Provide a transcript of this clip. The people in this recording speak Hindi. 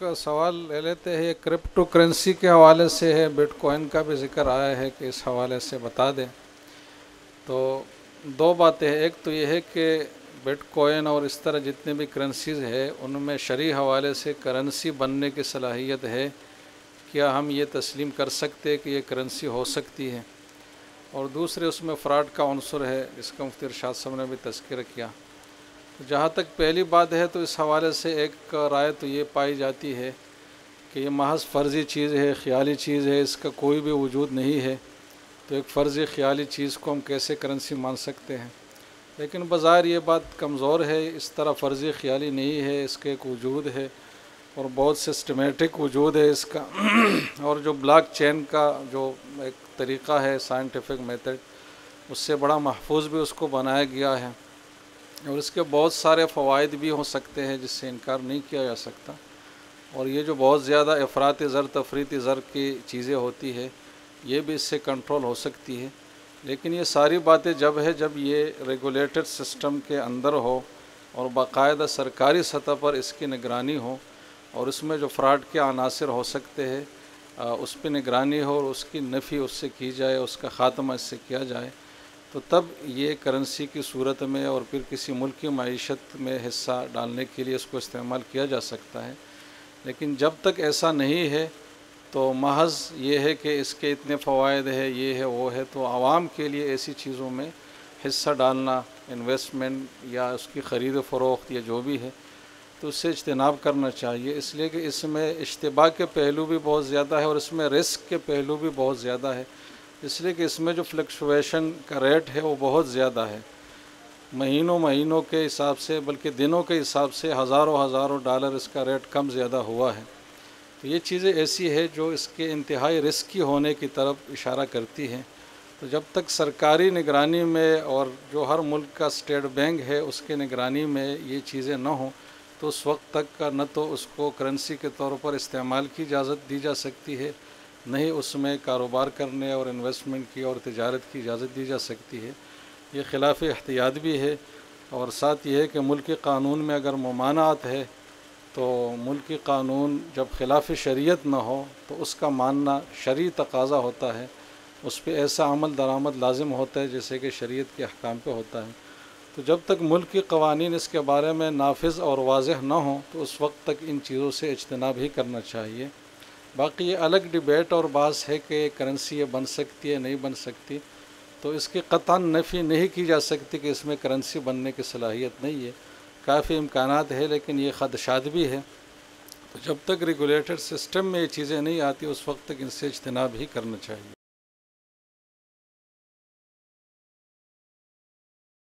सवाल ले लेते हैं। क्रिप्टो करेंसी के हवाले से है। बिटकॉइन का भी ज़िक्र आया है कि इस हवाले से बता दें। तो दो बातें हैं। एक तो ये है कि बिटकॉइन और इस तरह जितने भी करेंसीज़ है, उनमें शरी हवाले से करेंसी बनने की सलाहियत है। क्या हम ये तस्लीम कर सकते कि ये करेंसी हो सकती है? और दूसरे उसमें फ़्रॉड का अनसर है। जिसका मुफ्ती इरशाद साहब ने भी तस्कर किया। जहाँ तक पहली बात है तो इस हवाले से एक राय तो ये पाई जाती है कि ये महज फ़र्ज़ी चीज़ है, ख्याली चीज़ है, इसका कोई भी वजूद नहीं है। तो एक फ़र्ज़ी ख्याली चीज़ को हम कैसे करेंसी मान सकते हैं? लेकिन बाज़ार ये बात कमज़ोर है, इस तरह फ़र्ज़ी ख्याली नहीं है, इसका एक वजूद है और बहुत सिस्टमेटिक वजूद है इसका। और जो ब्लॉक चेन का जो एक तरीक़ा है, साइंटिफिक मेथड, उससे बड़ा महफूज भी उसको बनाया गया है। और इसके बहुत सारे फ़वाद भी हो सकते हैं जिससे इनकार नहीं किया जा सकता। और ये जो बहुत ज़्यादा अफरात ज़र, तफरीती ज़र की चीज़ें होती है, ये भी इससे कंट्रोल हो सकती है। लेकिन ये सारी बातें जब है, जब ये रेगुलेटेड सिस्टम के अंदर हो और बाकायदा सरकारी सतह पर इसकी निगरानी हो और उसमें जो फ्रॉड के अनासर हो सकते हैं उस पर निगरानी हो और उसकी नफ़ी उससे की जाए, उसका ख़ात्मा इससे किया जाए तो तब ये करेंसी की सूरत में और फिर किसी मुल्क की मीशत में हिस्सा डालने के लिए इसको इस्तेमाल किया जा सकता है। लेकिन जब तक ऐसा नहीं है तो महज ये है कि इसके इतने फ़वाद है, ये है, वो है तो आवाम के लिए ऐसी चीज़ों में हिस्सा डालना इन्वेस्टमेंट या उसकी ख़रीद फ़रोख्त या जो भी है तो उससे इज्तनाब करना चाहिए। इसलिए कि इसमें इश्तबा के पहलू भी बहुत ज़्यादा है और इसमें रिस्क के पहलू भी बहुत ज़्यादा है। इसलिए कि इसमें जो फ्लक्चुएशन का रेट है वो बहुत ज़्यादा है। महीनों महीनों के हिसाब से, बल्कि दिनों के हिसाब से हज़ारों हज़ारों डॉलर इसका रेट कम ज़्यादा हुआ है। तो ये चीज़ें ऐसी है जो इसके इंतहाई रिस्की होने की तरफ़ इशारा करती हैं। तो जब तक सरकारी निगरानी में और जो हर मुल्क का स्टेट बैंक है, उसके निगरानी में ये चीज़ें न हों तो उस वक्त तक का न तो उसको करेंसी के तौर पर इस्तेमाल की इजाज़त दी जा सकती है। नहीं, उसमें कारोबार करने और इन्वेस्टमेंट की और तजारत की इजाज़त दी जा सकती है। ये खिलाफ एहतियात भी है और साथ ये है कि मुल्क क़ानून में अगर ममानात है तो मुल्क क़ानून जब खिलाफ शरीयत ना हो तो उसका मानना शरी तकाजा होता है। उस पर ऐसा अमल दरामद लाजिम होता है जैसे कि शरीयत के अहकाम पे होता है। तो जब तक मुल्क के कवानीन इसके बारे में नाफिज और वाज ना हो तो उस वक्त तक इन चीज़ों से इजतनाब ही करना चाहिए। बाकी ये अलग डिबेट और बास है कि करेंसी ये बन सकती है, नहीं बन सकती। तो इसकी कतान नफ़ी नहीं की जा सकती कि इसमें करेंसी बनने की सलाहियत नहीं है। काफ़ी इम्कान है, लेकिन ये खदशात भी है। तो जब तक रेगुलेटर सिस्टम में ये चीज़ें नहीं आती, उस वक्त तक इनसे इजतनाब ही करना चाहिए।